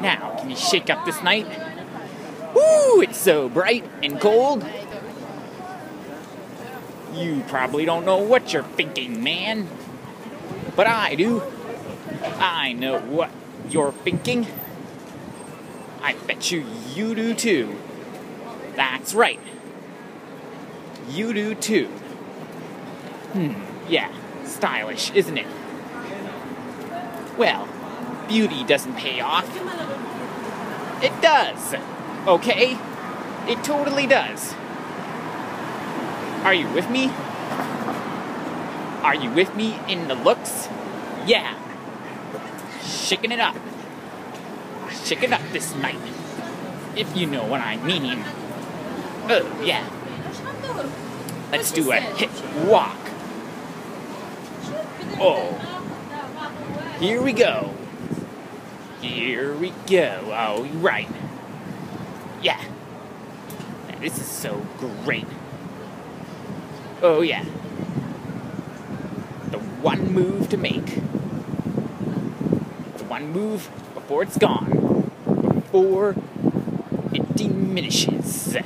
Now, can you shake up this night? Woo, it's so bright and cold. You probably don't know what you're thinking, man. But I do. I know what you're thinking. I bet you you do too. That's right. You do too. Hmm, yeah, stylish, isn't it? Well, beauty doesn't pay off. It does, okay? It totally does. Are you with me? Are you with me in the looks? Yeah. Shaking it up. Shake it up this night. If you know what I mean. Oh, yeah. Let's do a hip walk. Oh. Here we go. Here we go. Oh, you're right. Yeah. This is so great. Oh, yeah. The one move to make. The one move before it's gone. Before it diminishes.